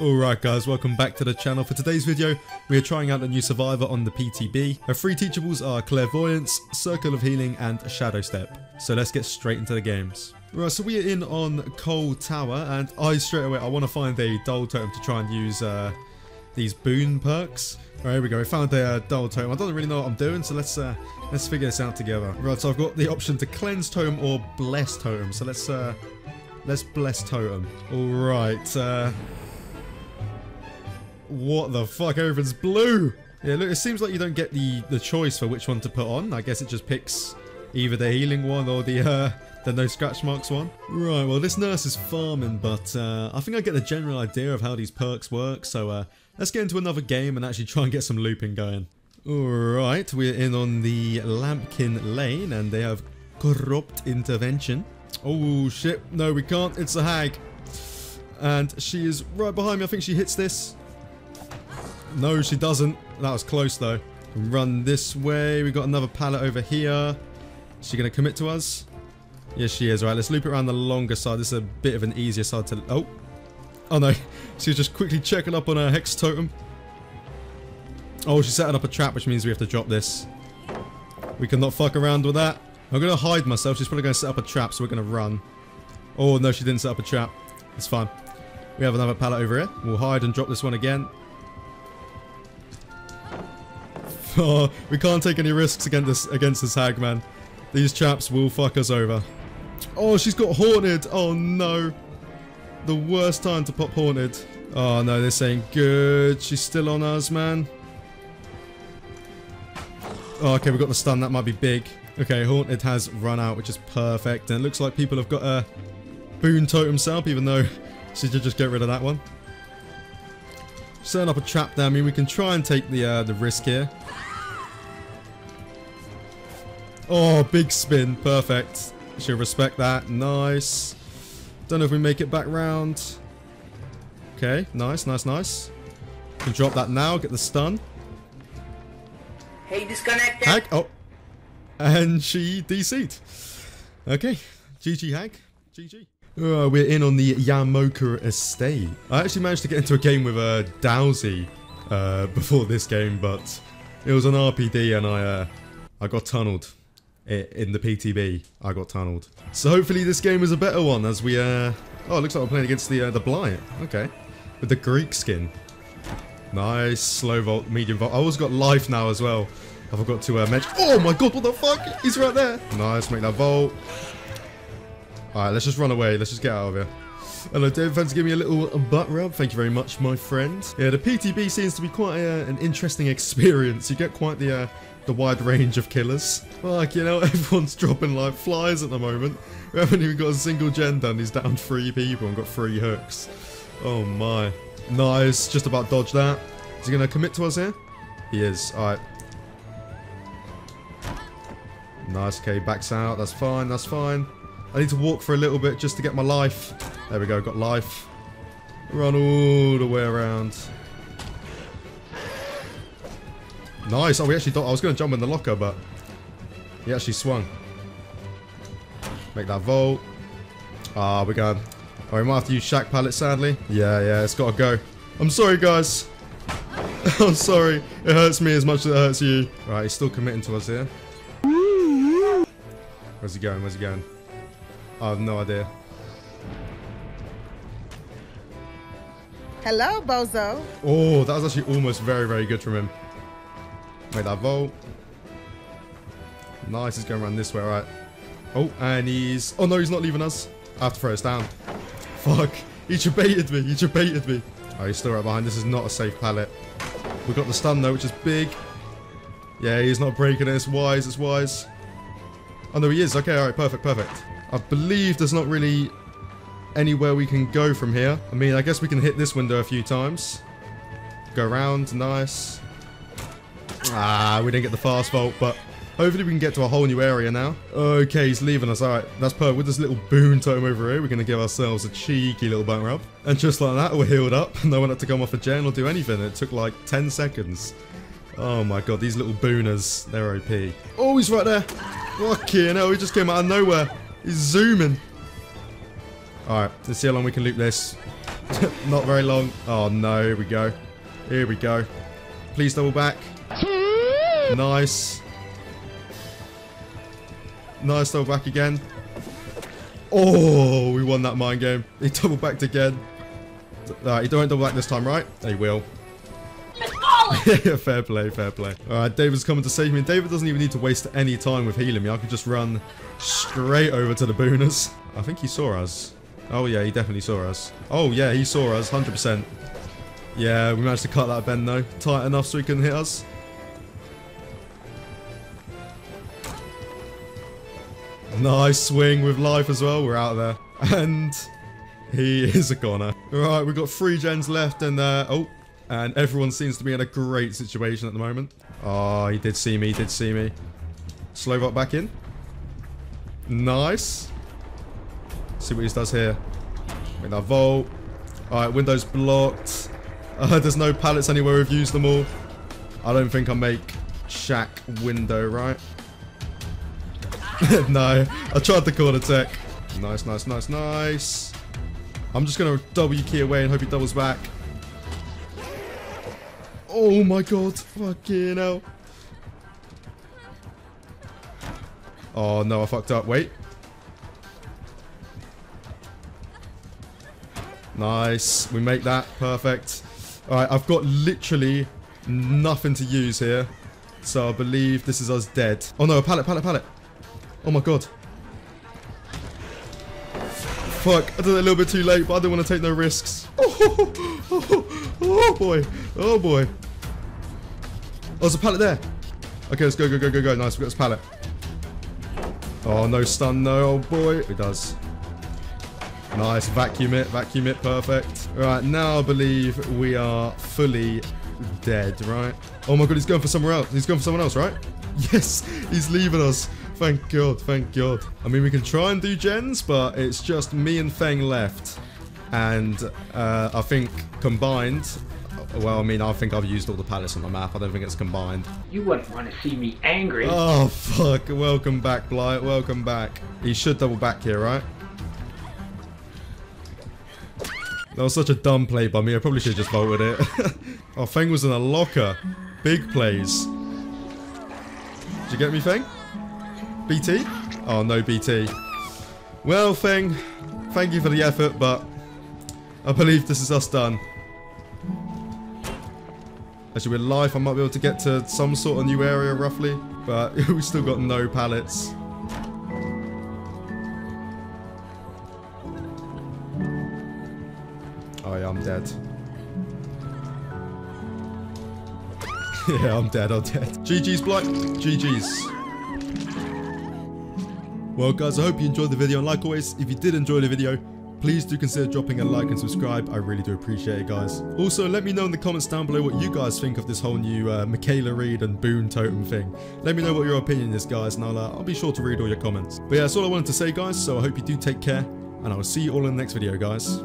Alright guys, welcome back to the channel. For today's video, we are trying out a new survivor on the PTB. Our three teachables are Clairvoyance, Circle of Healing, and Shadow Step. So let's get straight into the games. Right, so we are in on Coal Tower, and I straight away, I want to find a Dull Totem to try and use uh, these boon perks. Alright, here we go. We found a uh, Totem. I don't really know what I'm doing, so let's uh, let's figure this out together. Right, so I've got the option to Cleanse Totem or Bless Totem. So let's uh, let's Bless Totem. Alright, uh, what the fuck? Everything's blue. Yeah, look, it seems like you don't get the, the choice for which one to put on. I guess it just picks either the healing one or the uh, the no scratch marks one. Right, well, this nurse is farming, but uh, I think I get the general idea of how these perks work. So uh, let's get into another game and actually try and get some looping going. Alright, we're in on the Lampkin Lane and they have corrupt intervention. Oh shit, no we can't, it's a hag. And she is right behind me, I think she hits this. No, she doesn't. That was close, though. Run this way. we got another pallet over here. Is she going to commit to us? Yes, she is. All right, let's loop it around the longer side. This is a bit of an easier side to... Oh. Oh, no. She's just quickly checking up on her Hex Totem. Oh, she's setting up a trap, which means we have to drop this. We cannot fuck around with that. I'm going to hide myself. She's probably going to set up a trap, so we're going to run. Oh, no, she didn't set up a trap. It's fine. We have another pallet over here. We'll hide and drop this one again. Oh, we can't take any risks against this, against this hag, man. These chaps will fuck us over. Oh, she's got Haunted. Oh, no. The worst time to pop Haunted. Oh, no, this ain't good. She's still on us, man. Oh, okay, we got the stun. That might be big. Okay, Haunted has run out, which is perfect. And it looks like people have got a Boon Totem self, even though she did just get rid of that one. Setting up a trap there. I mean, we can try and take the uh, the risk here. Oh, big spin. Perfect. She'll respect that. Nice. Don't know if we make it back round. Okay, nice, nice, nice. Can drop that now, get the stun. Hey, disconnected. Hag. Oh. And she DC'd. Okay. GG Hag. GG. Uh, we're in on the Yamaoka estate. I actually managed to get into a game with uh, Dowsy uh, before this game, but it was an RPD and I uh, I got tunneled in the PTB. I got tunneled. So hopefully this game is a better one as we uh oh it looks like we're playing against the uh, the Blight. Okay, with the Greek skin. Nice slow vault, medium vault. I always got Lithe now as well. I forgot to uh. Oh my god, what the fuck? He's right there. Nice, make that vault. Alright, let's just run away. Let's just get out of here. Hello, David. Thanks giving me a little butt rub. Thank you very much, my friend. Yeah, the PTB seems to be quite a, an interesting experience. You get quite the uh, the wide range of killers. Like, you know, everyone's dropping like flies at the moment. We haven't even got a single gen done. He's down three people and got three hooks. Oh my. Nice. Just about dodge that. Is he going to commit to us here? He is. Alright. Nice. Okay, backs out. That's fine. That's fine. I need to walk for a little bit just to get my Lithe. There we go, got Lithe. Run all the way around. Nice. Oh, we actually thought I was going to jump in the locker, but he actually swung. Make that vault. Ah, we're going. Oh, we might have to use Shack Pallet, sadly. Yeah, yeah, it's got to go. I'm sorry, guys. I'm sorry. It hurts me as much as it hurts you. Right, he's still committing to us here. Where's he going? Where's he going? I have no idea. Hello, Bozo. Oh, that was actually almost very, very good from him. Make that vault. Nice, he's going around this way, alright. Oh, and he's... Oh no, he's not leaving us. I have to throw us down. Fuck. He baited me. He baited me. Oh, he's still right behind. This is not a safe pallet. We've got the stun though, which is big. Yeah, he's not breaking it. It's wise. It's wise. Oh no, he is. Okay, alright. Perfect, perfect. I believe there's not really anywhere we can go from here. I mean, I guess we can hit this window a few times. Go around. Nice. Ah, we didn't get the fast vault, but hopefully we can get to a whole new area now. Okay, he's leaving us. Alright, that's perfect. With this little boon totem over here, we're going to give ourselves a cheeky little bump rub. And just like that, we're healed up. No one had to come off a gen or do anything. It took like 10 seconds. Oh my god, these little booners, they're OP. Oh, he's right there. Fucking hell, he just came out of nowhere. He's zooming. Alright, let's see how long we can loop this. Not very long. Oh no, here we go. Here we go. Please double back. Nice. Nice double back again. Oh, we won that mind game. He double backed again. Alright, he don't double back this time, right? He will. fair play, fair play. Alright, David's coming to save me. David doesn't even need to waste any time with healing me. I can just run straight over to the booners. I think he saw us. Oh yeah, he definitely saw us. Oh yeah, he saw us, 100%. Yeah, we managed to cut that bend though. Tight enough so he couldn't hit us. Nice swing with Lithe as well. We're out there. And he is a goner. Alright, we've got three gens left and uh, oh, and everyone seems to be in a great situation at the moment. Oh, he did see me, he did see me. Bot back in. Nice. See what he does here. Make that vault. Alright, windows blocked. Uh, there's no pallets anywhere. We've used them all. I don't think I'll make shack window, right? no, I tried the corner tech. Nice, nice, nice, nice. I'm just going to W key away and hope he doubles back. Oh my god. Fucking hell. Oh no, I fucked up. Wait. Nice. We make that. Perfect. Alright, I've got literally nothing to use here. So I believe this is us dead. Oh no, a pallet, pallet, pallet. Oh my god. Fuck, I did it a little bit too late, but I didn't want to take no risks. Oh, oh, oh, oh boy. Oh boy. Oh, there's a pallet there. Okay, let's go, go, go, go, go. Nice, we got this pallet. Oh, no stun, no. Oh boy. It does. Nice, vacuum it, vacuum it, perfect. Right, now I believe we are fully dead, right? Oh my god, he's going for somewhere else. He's going for someone else, right? Yes, he's leaving us. Thank God, thank God. I mean, we can try and do gens, but it's just me and Feng left. And uh, I think combined, well, I mean, I think I've used all the pallets on the map. I don't think it's combined. You wouldn't want to see me angry. Oh, fuck. Welcome back, Blight. Welcome back. He should double back here, right? That was such a dumb play by me. I probably should have just vaulted it. oh, Feng was in a locker. Big plays. Did you get me, Feng? BT? Oh, no BT. Well, Feng, thank you for the effort, but I believe this is us done. Actually, with Lithe, I might be able to get to some sort of new area, roughly. But we still got no pallets. Oh yeah, I'm dead. yeah, I'm dead, I'm dead. GG's, Blight. GG's. Well guys, I hope you enjoyed the video and like always, if you did enjoy the video, please do consider dropping a like and subscribe. I really do appreciate it guys. Also, let me know in the comments down below what you guys think of this whole new uh, Mikaela Reid and Boon Totem thing. Let me know what your opinion is guys and I'll, uh, I'll be sure to read all your comments. But yeah, that's all I wanted to say guys, so I hope you do take care and I will see you all in the next video guys.